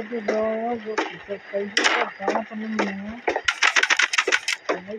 todos igual aos outros. Você tem de cobrar para menina. Aí.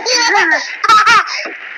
你